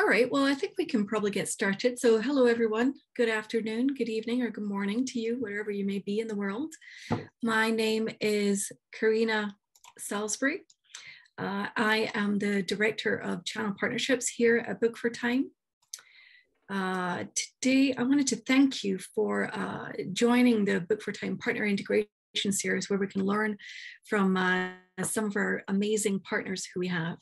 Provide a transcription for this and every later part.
All right, well, I think we can probably get started. So hello, everyone. Good afternoon, good evening, or good morning to you, wherever you may be in the world. My name is Karina Salisbury. Uh, I am the Director of Channel Partnerships here at Book4Time. Uh, today, I wanted to thank you for uh, joining the Book4Time Partner Integration Series, where we can learn from uh, some of our amazing partners who we have.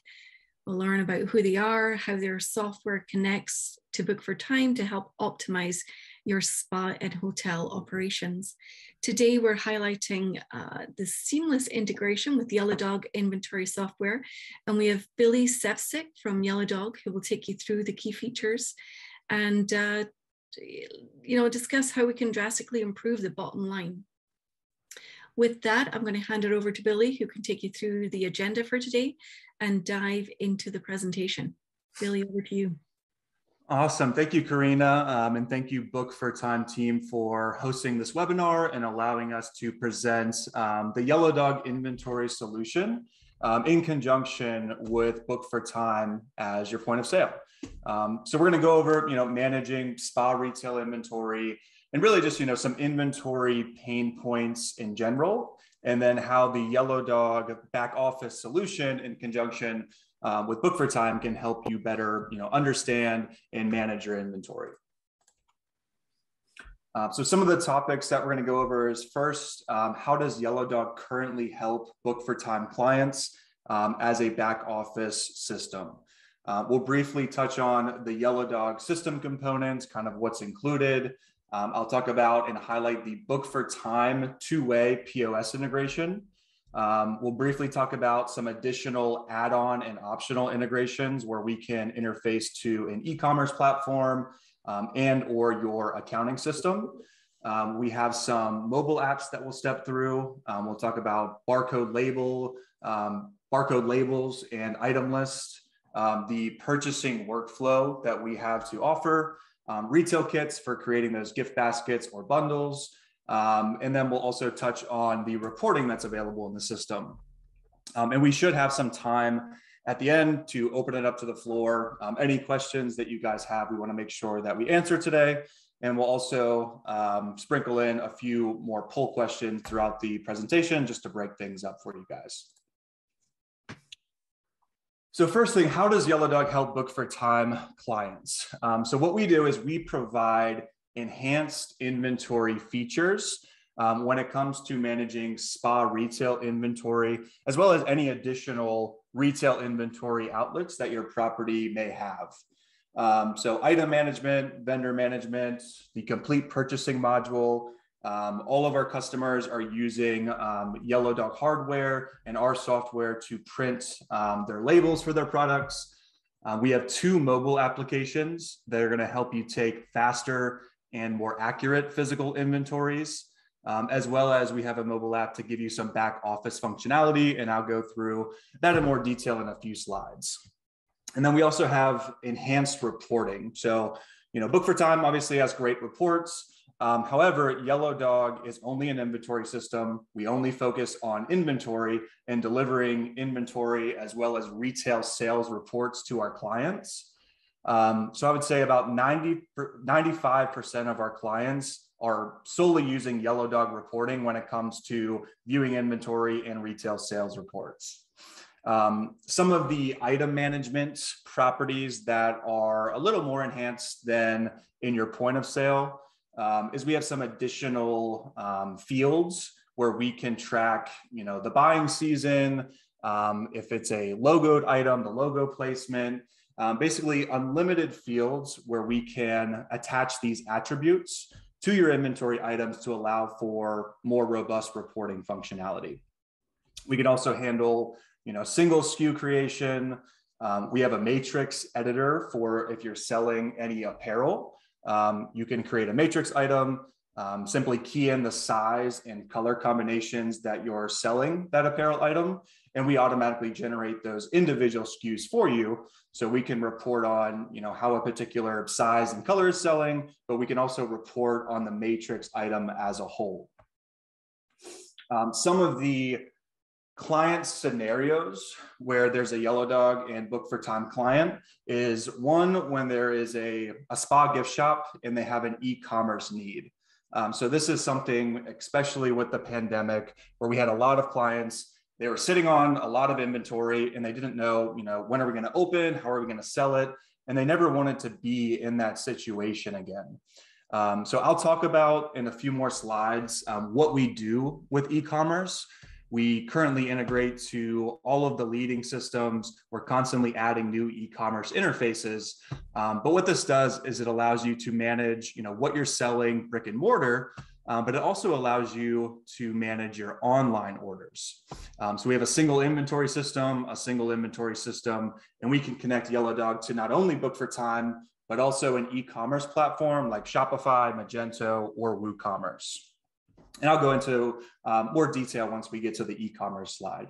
We'll learn about who they are, how their software connects to Book4Time to help optimize your spa and hotel operations. Today, we're highlighting uh, the seamless integration with Yellow Dog inventory software. And we have Billy Sevcik from Yellow Dog who will take you through the key features and uh, you know, discuss how we can drastically improve the bottom line. With that, I'm going to hand it over to Billy, who can take you through the agenda for today and dive into the presentation. Billy, over to you. Awesome. Thank you, Karina. Um, and thank you, Book4Time team, for hosting this webinar and allowing us to present um, the Yellow Dog inventory solution um, in conjunction with Book4Time as your point of sale. Um, so we're going to go over, you know, managing spa retail inventory and really just, you know, some inventory pain points in general and then how the Yellow Dog back office solution in conjunction um, with Book4Time can help you better, you know, understand and manage your inventory. Uh, so some of the topics that we're going to go over is first, um, how does Yellow Dog currently help Book4Time clients um, as a back office system? Uh, we'll briefly touch on the Yellow Dog system components, kind of what's included, um, I'll talk about and highlight the Book4Time two-way POS integration. Um, we'll briefly talk about some additional add-on and optional integrations where we can interface to an e-commerce platform um, and or your accounting system. Um, we have some mobile apps that we'll step through. Um, we'll talk about barcode label, um, barcode labels and item list, the purchasing workflow that we have to offer, um, retail kits for creating those gift baskets or bundles. Um, and then we'll also touch on the reporting that's available in the system. Um, and we should have some time at the end to open it up to the floor. Um, any questions that you guys have, we want to make sure that we answer today. And we'll also um, sprinkle in a few more poll questions throughout the presentation just to break things up for you guys. So first thing, how does Yellow Dog help Book4Time clients? Um, so what we do is we provide enhanced inventory features um, when it comes to managing spa retail inventory, as well as any additional retail inventory outlets that your property may have. Um, so item management, vendor management, the complete purchasing module, um, all of our customers are using um, Yellow Dog hardware and our software to print um, their labels for their products. Uh, we have two mobile applications that are going to help you take faster and more accurate physical inventories, um, as well as we have a mobile app to give you some back office functionality. And I'll go through that in more detail in a few slides. And then we also have enhanced reporting. So, you know, Book4Time obviously has great reports. Um, however, Yellow Dog is only an inventory system. We only focus on inventory and delivering inventory as well as retail sales reports to our clients. Um, so I would say about 90, 95% of our clients are solely using Yellow Dog reporting when it comes to viewing inventory and retail sales reports. Um, some of the item management properties that are a little more enhanced than in your point of sale um, is we have some additional um, fields where we can track, you know, the buying season, um, if it's a logoed item, the logo placement, um, basically unlimited fields where we can attach these attributes to your inventory items to allow for more robust reporting functionality. We can also handle, you know, single SKU creation. Um, we have a matrix editor for if you're selling any apparel. Um, you can create a matrix item, um, simply key in the size and color combinations that you're selling that apparel item, and we automatically generate those individual SKUs for you. So we can report on, you know, how a particular size and color is selling, but we can also report on the matrix item as a whole. Um, some of the client scenarios where there's a yellow dog and book for time client is one when there is a, a spa gift shop and they have an e-commerce need. Um, so this is something especially with the pandemic where we had a lot of clients they were sitting on a lot of inventory and they didn't know you know when are we going to open how are we going to sell it and they never wanted to be in that situation again. Um, so i'll talk about in a few more slides um, what we do with e-commerce we currently integrate to all of the leading systems. We're constantly adding new e-commerce interfaces. Um, but what this does is it allows you to manage, you know, what you're selling brick and mortar, um, but it also allows you to manage your online orders. Um, so we have a single inventory system, a single inventory system, and we can connect Yellow Dog to not only Book4Time, but also an e-commerce platform like Shopify, Magento, or WooCommerce. And I'll go into um, more detail once we get to the e-commerce slide.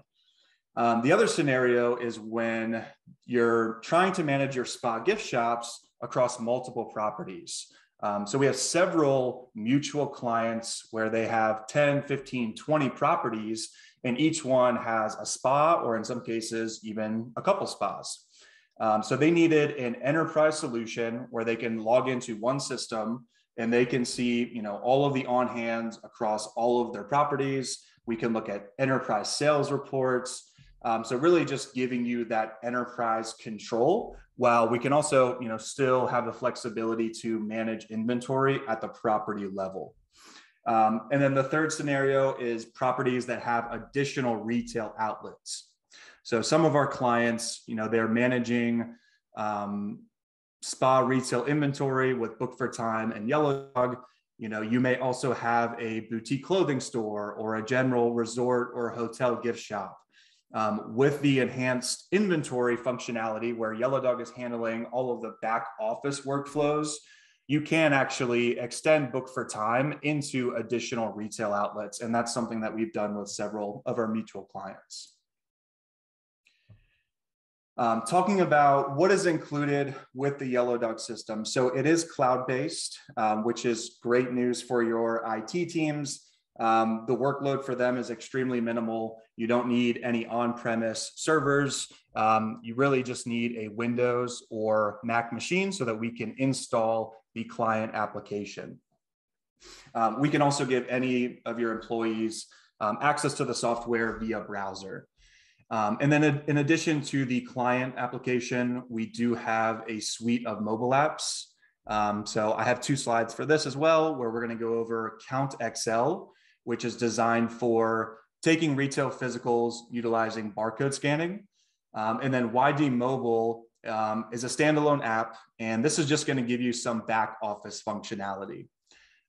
Um, the other scenario is when you're trying to manage your spa gift shops across multiple properties. Um, so we have several mutual clients where they have 10, 15, 20 properties, and each one has a spa, or in some cases, even a couple spas. Um, so they needed an enterprise solution where they can log into one system and they can see you know all of the on hands across all of their properties. We can look at enterprise sales reports. Um, so really just giving you that enterprise control while we can also you know still have the flexibility to manage inventory at the property level. Um, and then the third scenario is properties that have additional retail outlets. So some of our clients you know they're managing um, spa retail inventory with Book4Time and Yellow Dog. You know, you may also have a boutique clothing store or a general resort or hotel gift shop. Um, with the enhanced inventory functionality where Yellow Dog is handling all of the back office workflows, you can actually extend Book4Time into additional retail outlets. And that's something that we've done with several of our mutual clients. Um, talking about what is included with the Yellow Dog system. So it is cloud-based, um, which is great news for your IT teams. Um, the workload for them is extremely minimal. You don't need any on-premise servers. Um, you really just need a Windows or Mac machine so that we can install the client application. Um, we can also give any of your employees um, access to the software via browser. Um, and then in addition to the client application, we do have a suite of mobile apps. Um, so I have two slides for this as well, where we're going to go over Count XL, which is designed for taking retail physicals utilizing barcode scanning. Um, and then YD Mobile um, is a standalone app, and this is just going to give you some back office functionality.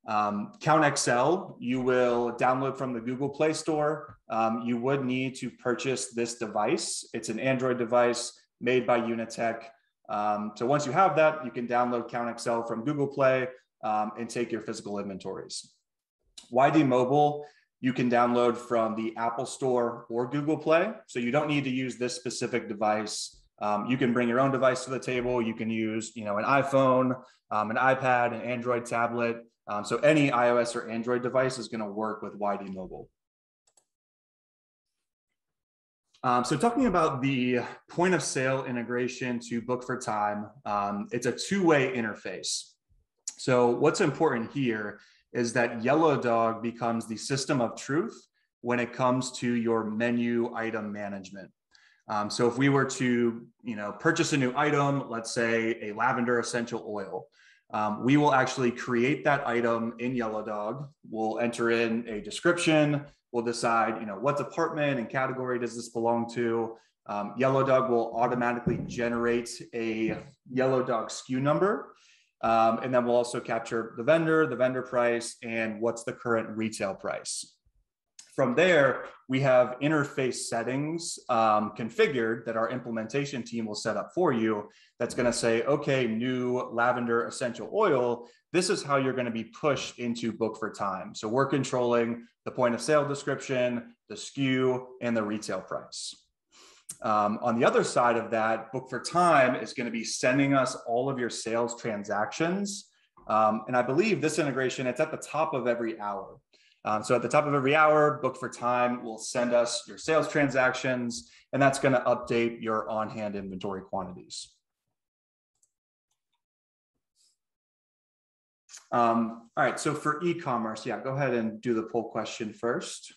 Um, Count XL, you will download from the Google Play Store. Um, you would need to purchase this device. It's an Android device made by Unitech. Um, so once you have that, you can download Count XL from Google Play um, and take your physical inventories. YD Mobile, you can download from the Apple Store or Google Play. So you don't need to use this specific device. Um, you can bring your own device to the table. You can use, you know, an iPhone, um, an iPad, an Android tablet. Um, so any iOS or Android device is going to work with YD Mobile. Um, so talking about the point of sale integration to Book4Time, um, it's a two-way interface. So what's important here is that Yellow Dog becomes the system of truth when it comes to your menu item management. Um, so if we were to, you know, purchase a new item, let's say a lavender essential oil, um, we will actually create that item in Yellow Dog. We'll enter in a description. We'll decide, you know, what department and category does this belong to. Um, Yellow Dog will automatically generate a Yellow Dog SKU number. Um, and then we'll also capture the vendor, the vendor price, and what's the current retail price. From there, we have interface settings um, configured that our implementation team will set up for you. That's going to say, okay, new lavender essential oil. This is how you're going to be pushed into Book4Time. So we're controlling the point of sale description, the SKU, and the retail price. Um, on the other side of that, Book4Time is going to be sending us all of your sales transactions. Um, and I believe this integration, it's at the top of every hour. Um, so at the top of every hour, Book4Time will send us your sales transactions, and that's going to update your on-hand inventory quantities. Um, all right, so for e-commerce, yeah, go ahead and do the poll question first.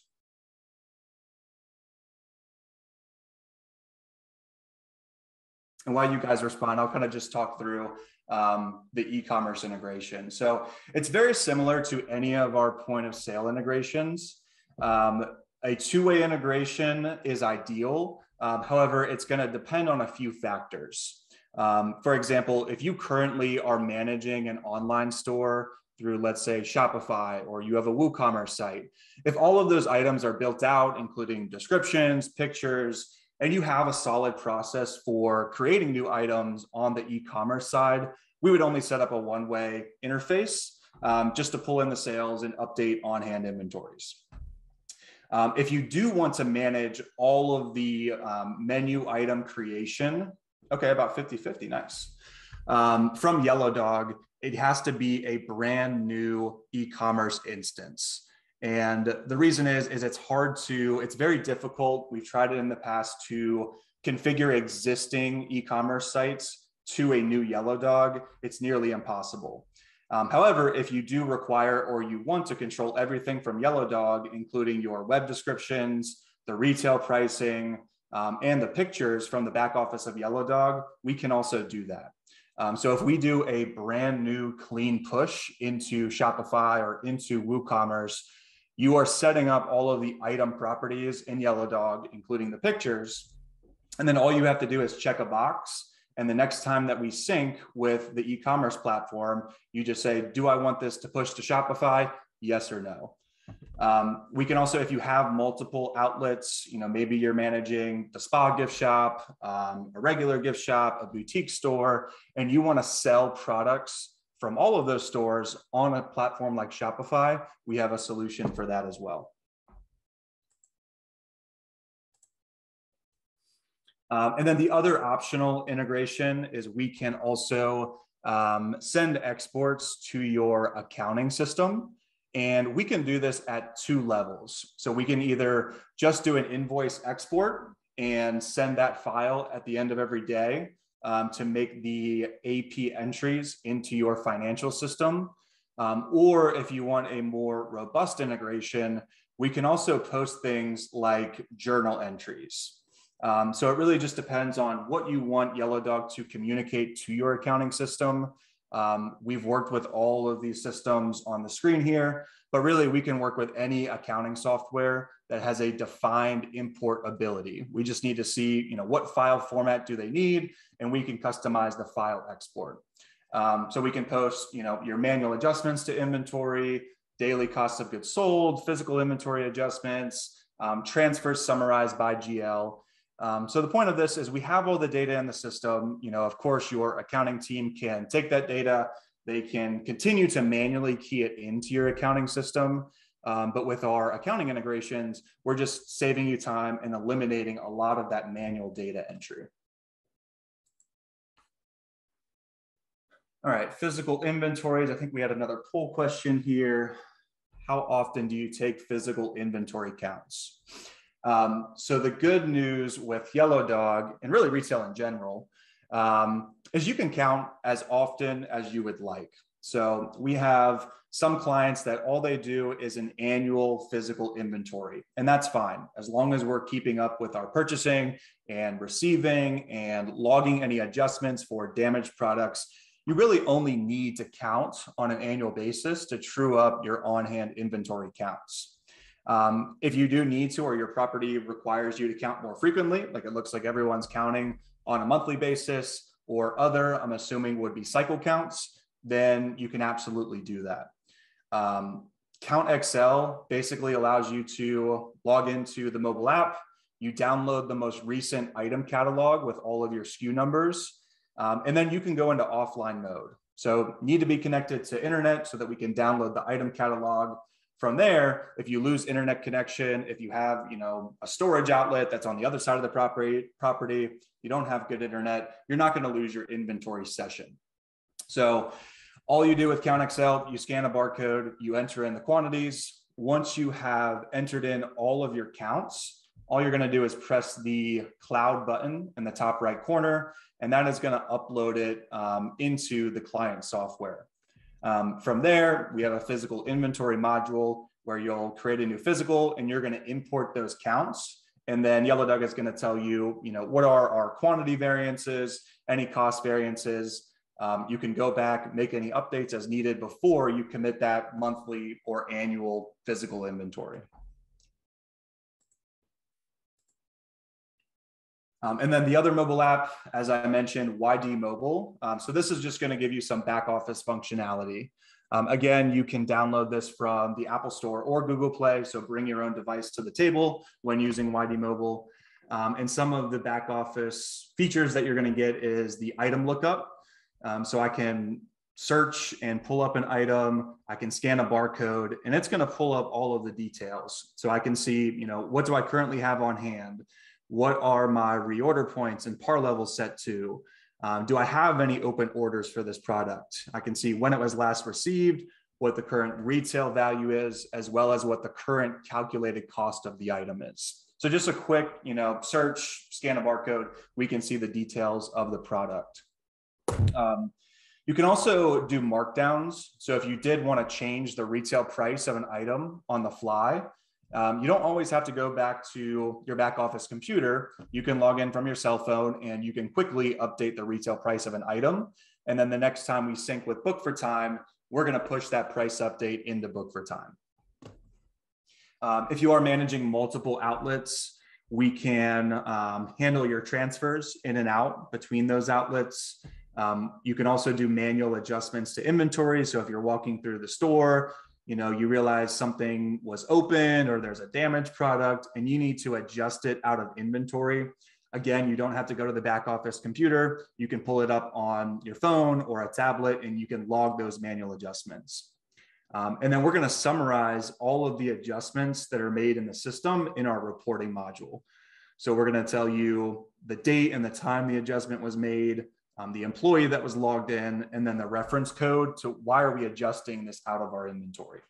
And while you guys respond, I'll kind of just talk through um, the e-commerce integration. So it's very similar to any of our point of sale integrations. Um, a two-way integration is ideal. Um, however, it's going to depend on a few factors. Um, for example, if you currently are managing an online store through, let's say, Shopify, or you have a WooCommerce site, if all of those items are built out, including descriptions, pictures, and you have a solid process for creating new items on the e-commerce side, we would only set up a one-way interface um, just to pull in the sales and update on-hand inventories. Um, if you do want to manage all of the um, menu item creation, okay, about 50-50, nice. Um, from Yellow Dog, it has to be a brand new e-commerce instance. And the reason is, is it's hard to, it's very difficult. We've tried it in the past to configure existing e-commerce sites to a new Yellow Dog. It's nearly impossible. Um, however, if you do require or you want to control everything from Yellow Dog, including your web descriptions, the retail pricing, um, and the pictures from the back office of Yellow Dog, we can also do that. Um, so if we do a brand new clean push into Shopify or into WooCommerce, you are setting up all of the item properties in Yellow Dog, including the pictures. And then all you have to do is check a box. And the next time that we sync with the e-commerce platform, you just say, do I want this to push to Shopify? Yes or no. Um, we can also, if you have multiple outlets, you know, maybe you're managing the spa gift shop, um, a regular gift shop, a boutique store, and you want to sell products from all of those stores on a platform like Shopify, we have a solution for that as well. Um, and then the other optional integration is we can also um, send exports to your accounting system. And we can do this at two levels. So we can either just do an invoice export and send that file at the end of every day um, to make the AP entries into your financial system. Um, or if you want a more robust integration, we can also post things like journal entries. Um, so it really just depends on what you want Yellow Dog to communicate to your accounting system. Um, we've worked with all of these systems on the screen here, but really we can work with any accounting software that has a defined import ability. We just need to see, you know, what file format do they need, and we can customize the file export. Um, so we can post, you know, your manual adjustments to inventory, daily costs of goods sold, physical inventory adjustments, um, transfers summarized by GL. Um, so the point of this is we have all the data in the system. You know, of course, your accounting team can take that data, they can continue to manually key it into your accounting system. Um, but with our accounting integrations, we're just saving you time and eliminating a lot of that manual data entry. All right, physical inventories. I think we had another poll question here. How often do you take physical inventory counts? Um, so the good news with Yellow Dog and really retail in general um, is you can count as often as you would like. So we have some clients that all they do is an annual physical inventory, and that's fine as long as we're keeping up with our purchasing and receiving and logging any adjustments for damaged products. You really only need to count on an annual basis to true up your on hand inventory counts. Um, if you do need to, or your property requires you to count more frequently, like it looks like everyone's counting on a monthly basis, or other, I'm assuming would be cycle counts, then you can absolutely do that. Um, Count XL basically allows you to log into the mobile app. You download the most recent item catalog with all of your SKU numbers, um, and then you can go into offline mode. So need to be connected to internet so that we can download the item catalog. From there, if you lose internet connection, if you have you know a storage outlet that's on the other side of the property, property, you don't have good internet, you're not going to lose your inventory session. So all you do with Count XL, you scan a barcode, you enter in the quantities, once you have entered in all of your counts, all you're going to do is press the cloud button in the top right corner, and that is going to upload it um, into the client software. Um, from there, we have a physical inventory module where you'll create a new physical and you're going to import those counts. And then Yellow Dog is going to tell you, you know, what are our quantity variances, any cost variances. Um, you can go back, make any updates as needed before you commit that monthly or annual physical inventory. Um, and then the other mobile app, as I mentioned, YD Mobile. Um, so this is just going to give you some back office functionality. Um, again, you can download this from the Apple Store or Google Play. So bring your own device to the table when using YD Mobile. Um, and some of the back office features that you're going to get is the item lookup. Um, so I can search and pull up an item. I can scan a barcode and it's going to pull up all of the details. So I can see, you know, what do I currently have on hand? What are my reorder points and par levels set to? Um, do I have any open orders for this product? I can see when it was last received, what the current retail value is, as well as what the current calculated cost of the item is. So just a quick, you know, search, scan a barcode, we can see the details of the product. Um, you can also do markdowns. So if you did want to change the retail price of an item on the fly, um, you don't always have to go back to your back office computer. You can log in from your cell phone and you can quickly update the retail price of an item. And then the next time we sync with Book4Time, we're going to push that price update into Book4Time. Um, if you are managing multiple outlets, we can um, handle your transfers in and out between those outlets. Um, you can also do manual adjustments to inventory. So if you're walking through the store, you know you realize something was open or there's a damaged product and you need to adjust it out of inventory. Again you don't have to go to the back office computer. You can pull it up on your phone or a tablet and you can log those manual adjustments. Um, and then we're going to summarize all of the adjustments that are made in the system in our reporting module. So we're going to tell you the date and the time the adjustment was made um, the employee that was logged in, and then the reference code to why are we adjusting this out of our inventory.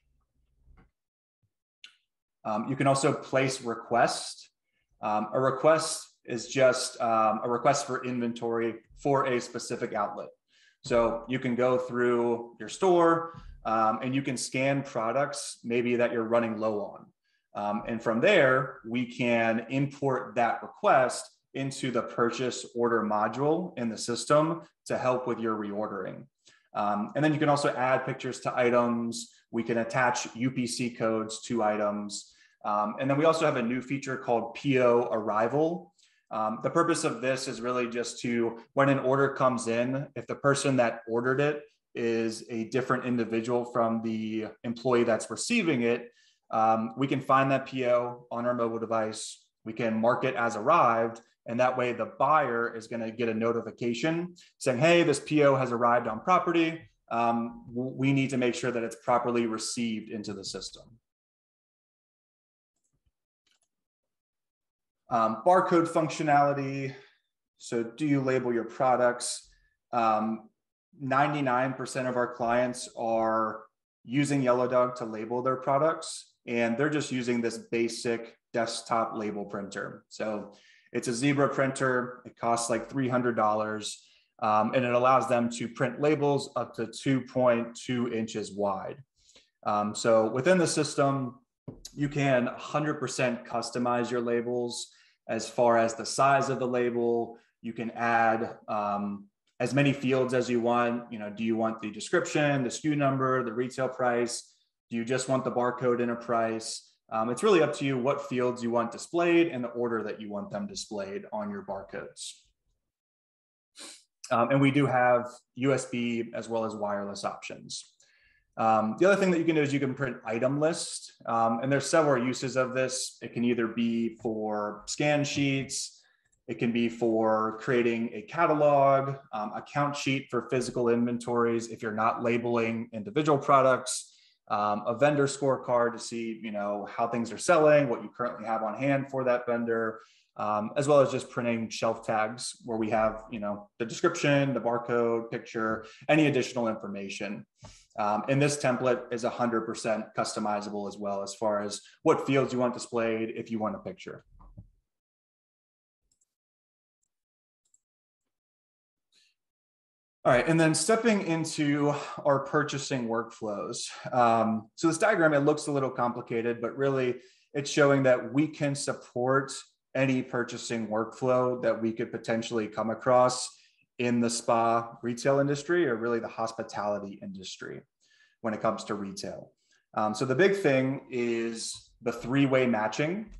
Um, you can also place request. Um, a request is just um, a request for inventory for a specific outlet. So you can go through your store um, and you can scan products maybe that you're running low on. Um, and from there, we can import that request into the purchase order module in the system to help with your reordering. Um, and then you can also add pictures to items. We can attach UPC codes to items. Um, and then we also have a new feature called PO arrival. Um, the purpose of this is really just to, when an order comes in, if the person that ordered it is a different individual from the employee that's receiving it, um, we can find that PO on our mobile device. We can mark it as arrived, and that way the buyer is going to get a notification saying, hey, this PO has arrived on property. Um, we need to make sure that it's properly received into the system. Um, barcode functionality. So do you label your products? 99% um, of our clients are using Yellow Dog to label their products, and they're just using this basic desktop label printer. So it's a Zebra printer. It costs like $300 um, and it allows them to print labels up to 2.2 inches wide. Um, so within the system, you can 100% customize your labels as far as the size of the label. You can add um, as many fields as you want. You know, do you want the description, the SKU number, the retail price? Do you just want the barcode and a price? Um, it's really up to you what fields you want displayed and the order that you want them displayed on your barcodes. Um, and we do have USB as well as wireless options. Um, the other thing that you can do is you can print item list. Um, and there's several uses of this. It can either be for scan sheets, it can be for creating a catalog, um, account sheet for physical inventories if you're not labeling individual products, um, a vendor scorecard to see, you know, how things are selling, what you currently have on hand for that vendor, um, as well as just printing shelf tags where we have, you know, the description, the barcode, picture, any additional information. Um, and this template is 100% customizable as well as far as what fields you want displayed if you want a picture. All right, and then stepping into our purchasing workflows. Um, so this diagram, it looks a little complicated, but really it's showing that we can support any purchasing workflow that we could potentially come across in the spa retail industry or really the hospitality industry when it comes to retail. Um, so the big thing is the three-way matching.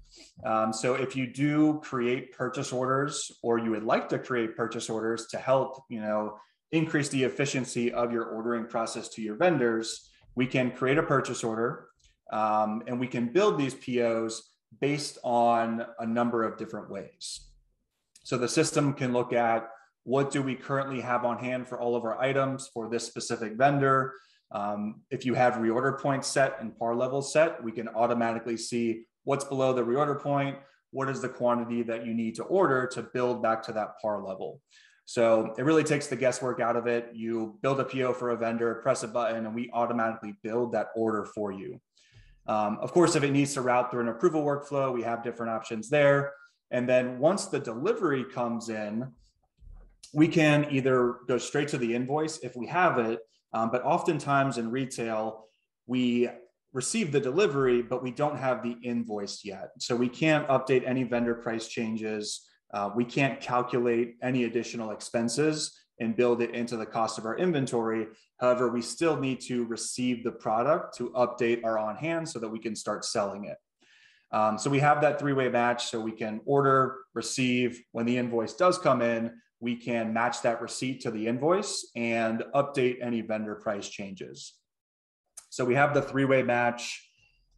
Um, so if you do create purchase orders or you would like to create purchase orders to help, you know, increase the efficiency of your ordering process to your vendors, we can create a purchase order um, and we can build these POs based on a number of different ways. So the system can look at what do we currently have on hand for all of our items for this specific vendor. Um, if you have reorder points set and par levels set, we can automatically see what's below the reorder point, what is the quantity that you need to order to build back to that par level. So it really takes the guesswork out of it. You build a PO for a vendor, press a button, and we automatically build that order for you. Um, of course, if it needs to route through an approval workflow, we have different options there. And then once the delivery comes in, we can either go straight to the invoice if we have it, um, but oftentimes in retail, we receive the delivery, but we don't have the invoice yet. So we can't update any vendor price changes. Uh, we can't calculate any additional expenses and build it into the cost of our inventory. However, we still need to receive the product to update our on hand so that we can start selling it. Um, so we have that three way match so we can order, receive. When the invoice does come in, we can match that receipt to the invoice and update any vendor price changes. So we have the three way match.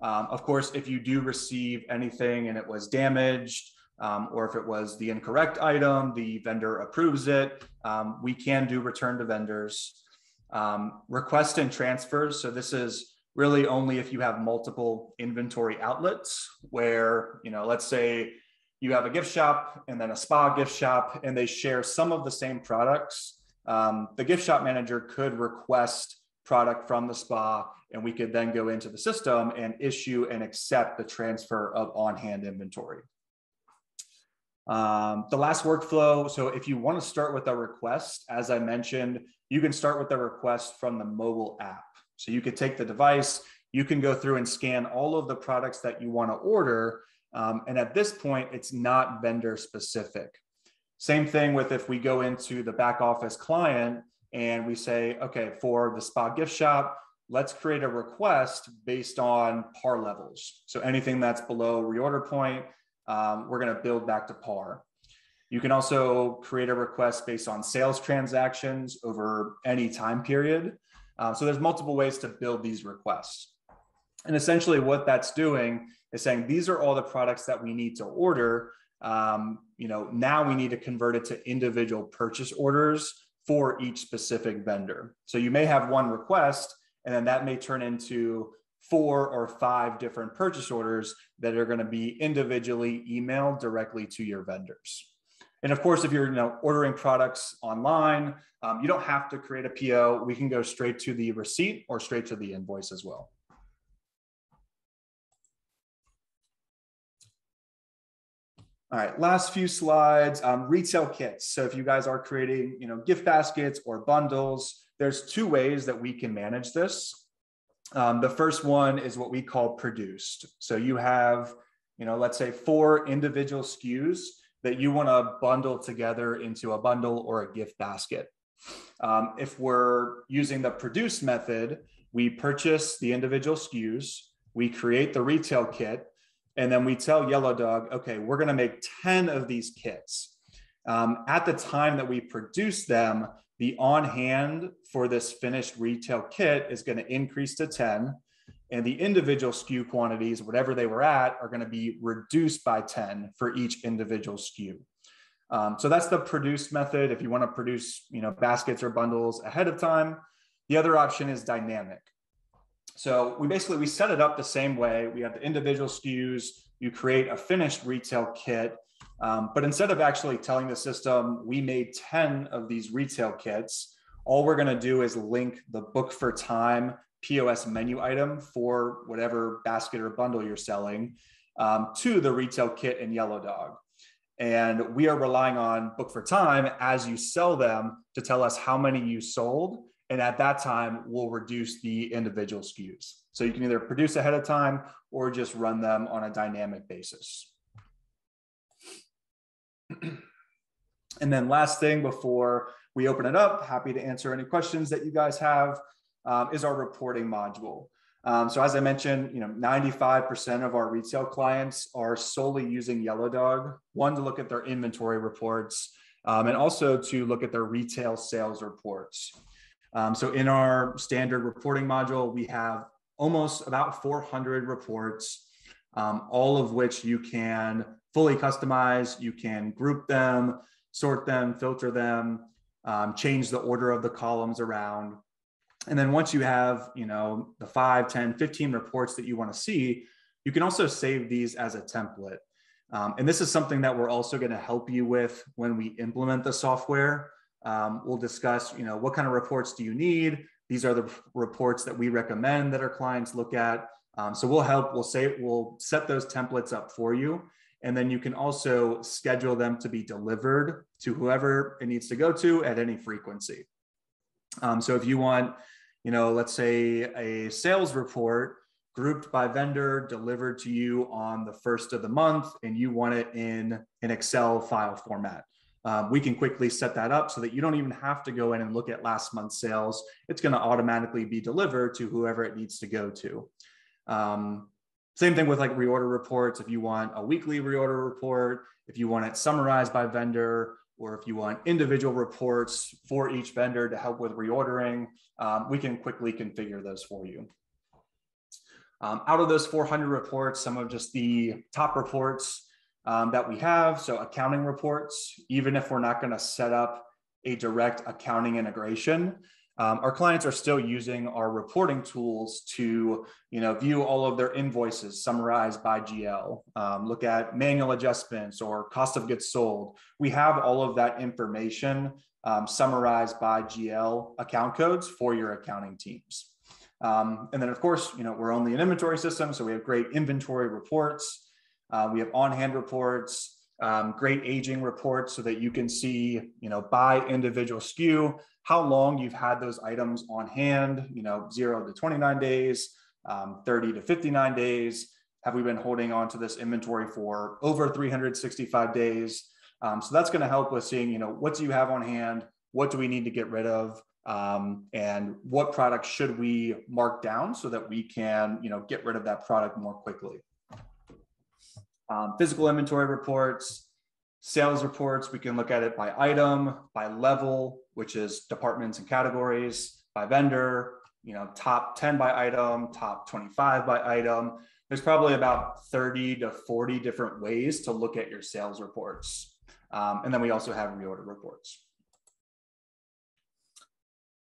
Um, of course, if you do receive anything and it was damaged, um, or if it was the incorrect item, the vendor approves it. Um, we can do return to vendors. Um, request and transfers. So this is really only if you have multiple inventory outlets where, you know, let's say you have a gift shop and then a spa gift shop and they share some of the same products. Um, the gift shop manager could request product from the spa and we could then go into the system and issue and accept the transfer of on-hand inventory. Um, the last workflow, so if you want to start with a request, as I mentioned, you can start with a request from the mobile app. So you could take the device, you can go through and scan all of the products that you want to order. Um, and at this point, it's not vendor specific. Same thing with if we go into the back office client and we say, okay, for the spa gift shop, let's create a request based on par levels. So anything that's below reorder point, um, we're going to build back to par. You can also create a request based on sales transactions over any time period. Uh, so there's multiple ways to build these requests. And essentially what that's doing is saying, these are all the products that we need to order. Um, you know, now we need to convert it to individual purchase orders for each specific vendor. So you may have one request and then that may turn into four or five different purchase orders that are going to be individually emailed directly to your vendors. And of course, if you're you know, ordering products online, um, you don't have to create a PO. We can go straight to the receipt or straight to the invoice as well. All right, last few slides, um, retail kits. So if you guys are creating, you know, gift baskets or bundles, there's two ways that we can manage this. Um, the first one is what we call produced. So you have, you know, let's say four individual SKUs that you want to bundle together into a bundle or a gift basket. Um, if we're using the produce method, we purchase the individual SKUs, we create the retail kit, and then we tell Yellow Dog, okay, we're going to make 10 of these kits. Um, at the time that we produce them, the on hand for this finished retail kit is going to increase to 10 and the individual SKU quantities, whatever they were at, are going to be reduced by 10 for each individual SKU. Um, so that's the produce method. If you want to produce, you know, baskets or bundles ahead of time, the other option is dynamic. So we basically we set it up the same way. We have the individual SKUs. You create a finished retail kit, Um, but instead of actually telling the system, we made 10 of these retail kits, all we're going to do is link the Book4Time POS menu item for whatever basket or bundle you're selling um, to the retail kit in Yellow Dog. And we are relying on Book4Time as you sell them to tell us how many you sold. And at that time, we'll reduce the individual SKUs. So you can either produce ahead of time or just run them on a dynamic basis. and then last thing before we open it up, happy to answer any questions that you guys have, um, is our reporting module. Um, so as I mentioned, you know, 95% of our retail clients are solely using Yellow Dog, one to look at their inventory reports um, and also to look at their retail sales reports. Um, so in our standard reporting module, we have almost about 400 reports, um, all of which you can fully customize. You can group them, sort them, filter them, um, change the order of the columns around. And then once you have, you know, the 5, 10, 15 reports that you want to see, you can also save these as a template. Um, and this is something that we're also going to help you with when we implement the software. Um, we'll discuss, you know, what kind of reports do you need? These are the reports that we recommend that our clients look at. Um, so we'll help, we'll say, we'll set those templates up for you. And then you can also schedule them to be delivered to whoever it needs to go to at any frequency. Um, so if you want, you know, let's say a sales report grouped by vendor delivered to you on the first of the month, and you want it in an Excel file format. Um, we can quickly set that up so that you don't even have to go in and look at last month's sales. It's going to automatically be delivered to whoever it needs to go to. Um, same thing with like reorder reports. If you want a weekly reorder report, if you want it summarized by vendor, or if you want individual reports for each vendor to help with reordering, um, we can quickly configure those for you. Um, out of those 400 reports, some of just the top reports um, that we have. So accounting reports, even if we're not going to set up a direct accounting integration, um, our clients are still using our reporting tools to you know view all of their invoices summarized by gl um, look at manual adjustments or cost of goods sold. We have all of that information um, summarized by gl account codes for your accounting teams. Um, and then of course you know we're only an inventory system so we have great inventory reports. Uh, we have on-hand reports um, great aging reports so that you can see you know by individual sku how long you've had those items on hand, you know, zero to 29 days, um, 30 to 59 days. Have we been holding on to this inventory for over 365 days? Um, so that's going to help with seeing, you know, what do you have on hand? What do we need to get rid of? Um, and what products should we mark down so that we can, you know, get rid of that product more quickly? Um, physical inventory reports, sales reports, we can look at it by item, by level, which is departments and categories by vendor, you know, top 10 by item, top 25 by item. There's probably about 30 to 40 different ways to look at your sales reports. Um, and then we also have reorder reports.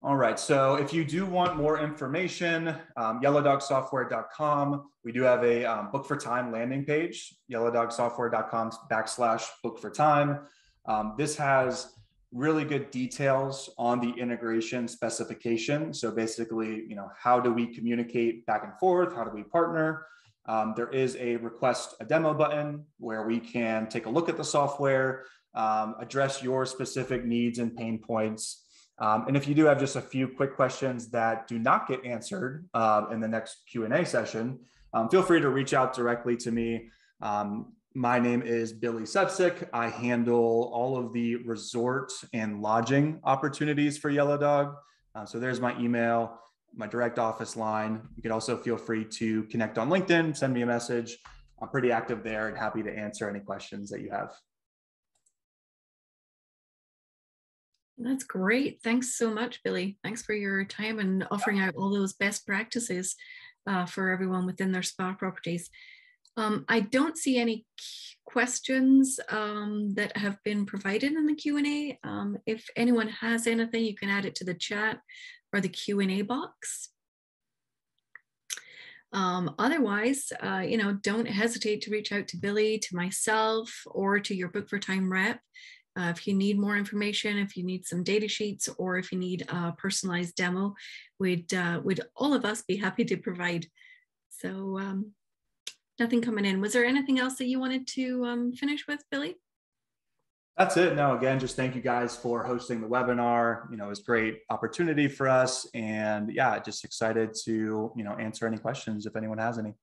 All right, so if you do want more information, um, yellowdogsoftware.com, we do have a um, Book4Time landing page, yellowdogsoftware.com backslash book for time. Um, this has really good details on the integration specification. So basically, you know, how do we communicate back and forth? How do we partner? Um, there is a request a demo button where we can take a look at the software, um, address your specific needs and pain points. Um, and if you do have just a few quick questions that do not get answered uh, in the next Q&A session, um, feel free to reach out directly to me. Um, my name is Billy Sevcik. I handle all of the resort and lodging opportunities for Yellow Dog. Uh, so there's my email, my direct office line. You can also feel free to connect on LinkedIn, send me a message. I'm pretty active there and happy to answer any questions that you have. That's great. Thanks so much, Billy. Thanks for your time and offering out all those best practices uh, for everyone within their spa properties. Um, I don't see any questions um, that have been provided in the Q&A. Um, if anyone has anything, you can add it to the chat or the Q&A box. Um, otherwise, uh, you know, don't hesitate to reach out to Billy, to myself, or to your Book4Time rep. Uh, if you need more information, if you need some data sheets, or if you need a personalized demo, we'd, uh, would all of us be happy to provide. So um, nothing coming in. Was there anything else that you wanted to um, finish with, Billy? That's it. No, again, just thank you guys for hosting the webinar. You know, it's great opportunity for us. And yeah, just excited to, you know, answer any questions if anyone has any.